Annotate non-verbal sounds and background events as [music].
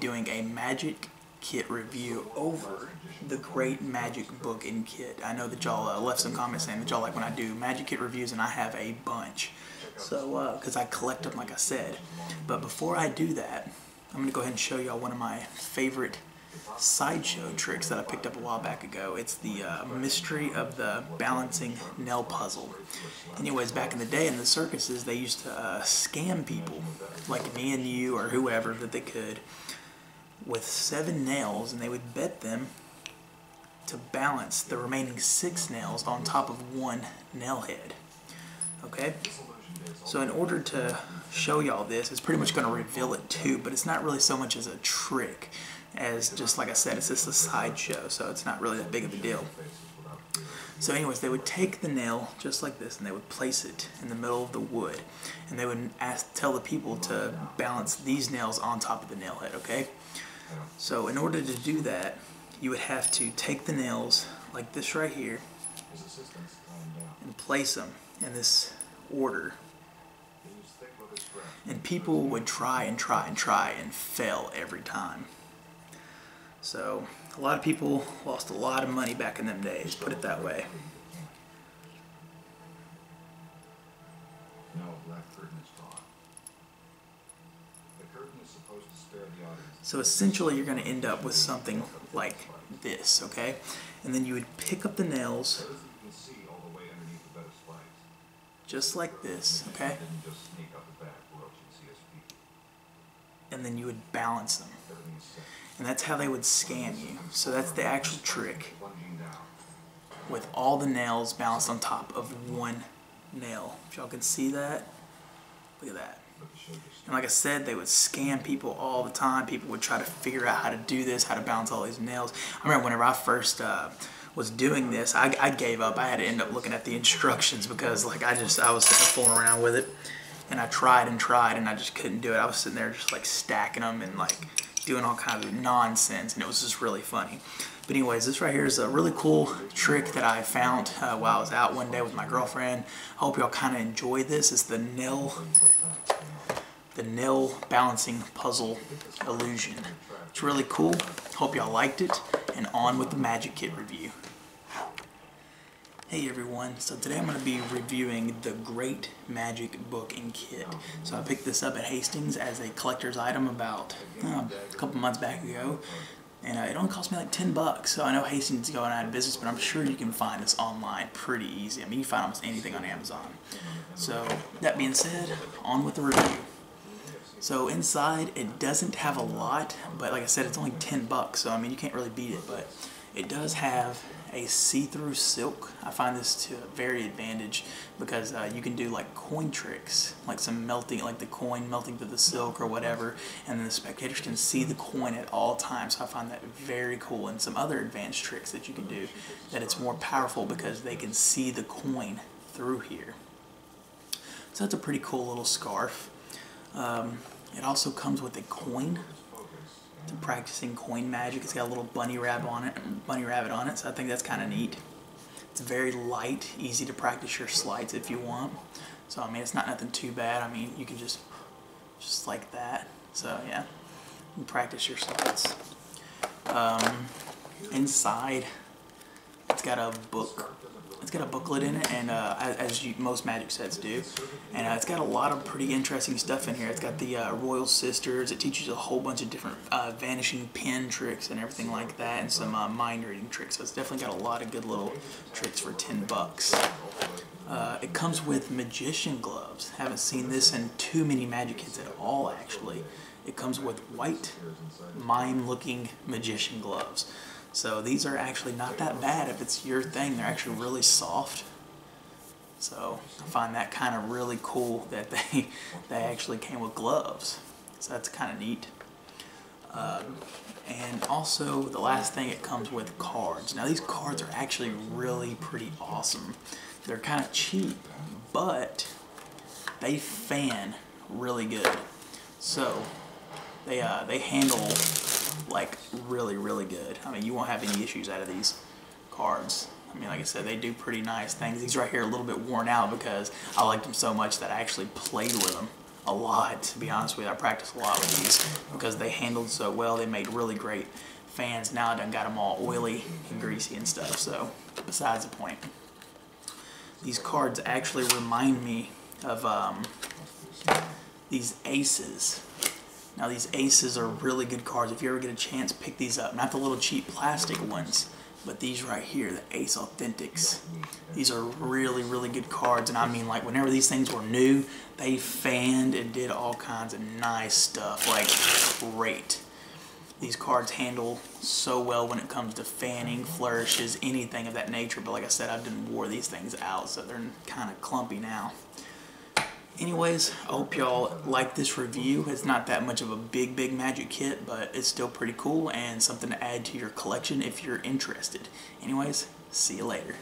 doing a magic kit review over the Great Magic Book and Kit. I know that y'all uh, left some comments saying that y'all like when I do magic kit reviews and I have a bunch. So, because uh, I collect them like I said. But before I do that, I'm going to go ahead and show y'all one of my favorite sideshow tricks that I picked up a while back ago. It's the uh, mystery of the balancing nail puzzle. Anyways, back in the day in the circuses, they used to uh, scam people, like me and you or whoever that they could, with seven nails, and they would bet them to balance the remaining six nails on top of one nail head. Okay? So in order to show y'all this, it's pretty much going to reveal it too, but it's not really so much as a trick as just like I said, it's just a sideshow, so it's not really that big of a deal. So anyways, they would take the nail just like this and they would place it in the middle of the wood and they would ask, tell the people to balance these nails on top of the nail head, okay? So in order to do that, you would have to take the nails like this right here and place them in this order. And people would try and try and try and fail every time. So a lot of people lost a lot of money back in them days, put it that way. So essentially you're going to end up with something like this, okay? And then you would pick up the nails just like this, okay? And then you would balance them. And that's how they would scan you. So that's the actual trick. With all the nails balanced on top of one nail. If y'all can see that, look at that. And like I said, they would scam people all the time. People would try to figure out how to do this, how to balance all these nails. I remember whenever I first uh, was doing this, I, I, gave up. I had to end up looking at the instructions because like I just, I was fooling around with it. And I tried and tried and I just couldn't do it. I was sitting there just like stacking them and like doing all kinds of nonsense and it was just really funny. But anyways, this right here is a really cool trick that I found uh, while I was out one day with my girlfriend. I hope y'all kind of enjoy this. It's the nail, the nail balancing puzzle illusion. It's really cool. Hope y'all liked it. And on with the Magic Kit review. Hey everyone, so today I'm going to be reviewing the Great Magic Book and Kit. So I picked this up at Hastings as a collector's item about uh, a couple months back ago. And uh, it only cost me like 10 bucks. So I know Hastings is going out of business, but I'm sure you can find this online pretty easy. I mean, you can find almost anything on Amazon. So that being said, on with the review. So inside, it doesn't have a lot, but like I said, it's only 10 bucks. So I mean, you can't really beat it, but it does have a see-through silk. I find this to a very advantage because uh, you can do like coin tricks, like some melting, like the coin melting to the silk or whatever, and then the spectators can see the coin at all times. So I find that very cool. And some other advanced tricks that you can do that it's more powerful because they can see the coin through here. So that's a pretty cool little scarf. Um, it also comes with a coin to practicing coin magic. It's got a little bunny rabbit on it, bunny rabbit on it, so I think that's kind of neat. It's very light, easy to practice your slides if you want. So I mean, it's not nothing too bad. I mean, you can just, just like that. So yeah, you practice your slides. Um, inside, it's got a book it's got a booklet in it, and uh, as you, most magic sets do, and uh, it's got a lot of pretty interesting stuff in here. It's got the uh, Royal Sisters. It teaches a whole bunch of different uh, vanishing pin tricks and everything like that, and some uh, mind reading tricks. So it's definitely got a lot of good little tricks for 10 bucks. Uh, it comes with magician gloves. Haven't seen this in too many magic kits at all, actually. It comes with white, mime-looking magician gloves. So these are actually not that bad if it's your thing. They're actually really soft. So I find that kind of really cool that they [laughs] they actually came with gloves. So that's kind of neat. Um, and also the last thing it comes with cards. Now these cards are actually really pretty awesome. They're kind of cheap, but they fan really good. So they uh, they handle like really, really good. I mean, you won't have any issues out of these cards. I mean, like I said, they do pretty nice things. These right here are a little bit worn out because I liked them so much that I actually played with them a lot, to be honest with you. I practiced a lot with these because they handled so well. They made really great fans. Now I done got them all oily and greasy and stuff, so besides the point. These cards actually remind me of um, these aces. Now these aces are really good cards. If you ever get a chance, pick these up. Not the little cheap plastic ones, but these right here, the Ace Authentics. These are really, really good cards. And I mean, like, whenever these things were new, they fanned and did all kinds of nice stuff. Like, great. These cards handle so well when it comes to fanning, flourishes, anything of that nature. But like I said, I've done wore these things out, so they're kind of clumpy now. Anyways, I hope y'all like this review. It's not that much of a big, big magic kit, but it's still pretty cool and something to add to your collection if you're interested. Anyways, see you later.